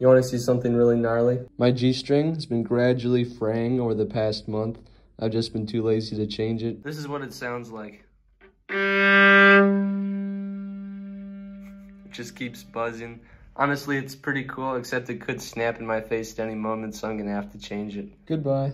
You want to see something really gnarly? My G-string has been gradually fraying over the past month. I've just been too lazy to change it. This is what it sounds like. It just keeps buzzing. Honestly, it's pretty cool, except it could snap in my face at any moment, so I'm gonna have to change it. Goodbye.